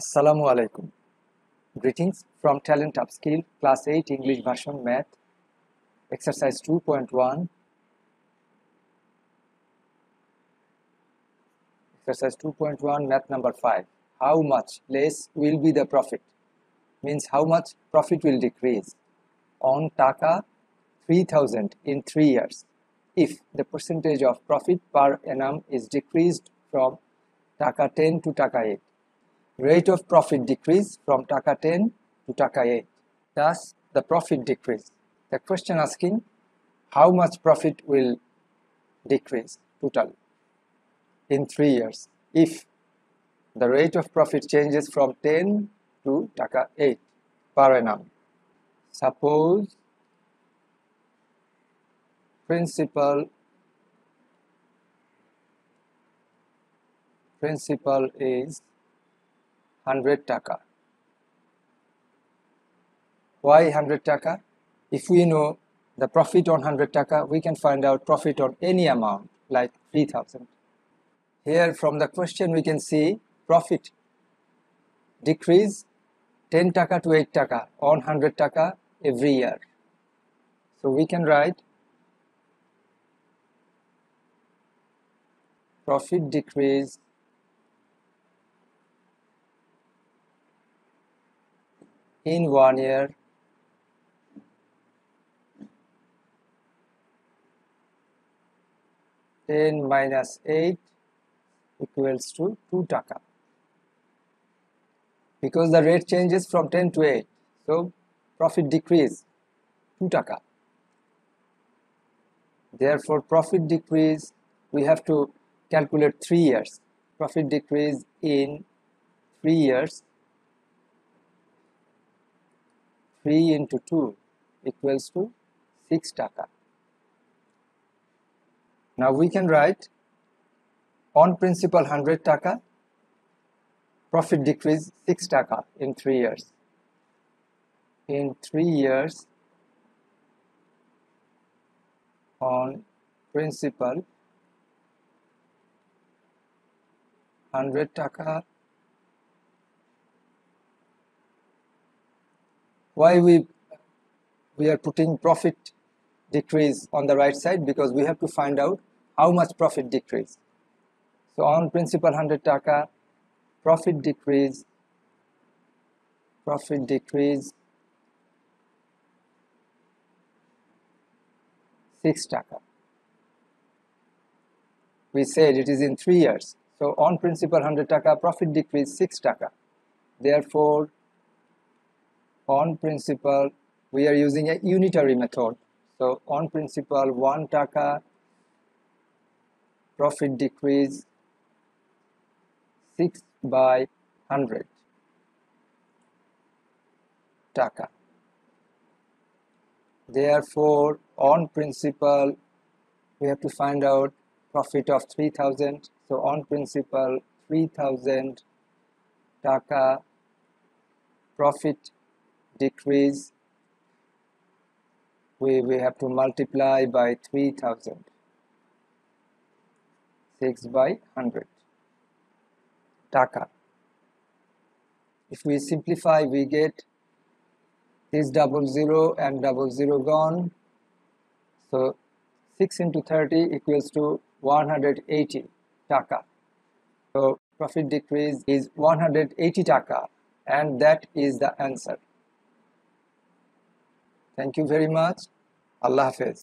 Assalamu alaikum. Greetings from Talent Upskill, Class 8 English Version Math, Exercise 2.1. Exercise 2.1, Math number 5. How much less will be the profit? Means how much profit will decrease on Taka 3000 in 3 years if the percentage of profit per annum is decreased from Taka 10 to Taka 8 rate of profit decrease from taka 10 to taka 8 thus the profit decrease. The question asking how much profit will decrease total in 3 years if the rate of profit changes from 10 to taka 8 per annum? Suppose principal principal is 100 taka. Why 100 taka? If we know the profit on 100 taka, we can find out profit on any amount like 3000. Here from the question we can see profit decrease 10 taka to 8 taka on 100 taka every year. So we can write profit decrease in one year. Ten minus eight equals to two taka. Because the rate changes from 10 to 8 so profit decrease 2 taka. Therefore profit decrease we have to calculate 3 years. Profit decrease in 3 years 3 into 2 equals to 6 taka. Now we can write on principal 100 taka, profit decrease 6 taka in 3 years. In 3 years on principal 100 taka why we we are putting profit decrease on the right side? Because we have to find out how much profit decrease. So on principal 100 taka profit decrease profit decrease 6 taka. We said it is in 3 years. So on principal 100 taka profit decrease 6 taka. Therefore on principal we are using a unitary method. So on principal 1 taka profit decrease 6 by 100 taka. Therefore on principal we have to find out profit of 3000 so on principal 3000 taka profit decrease we, we have to multiply by 3000 6 by 100 taka. If we simplify we get this double zero and double zero gone. So 6 into 30 equals to 180 taka. So profit decrease is 180 taka and that is the answer Thank you very much. Allah Hafiz.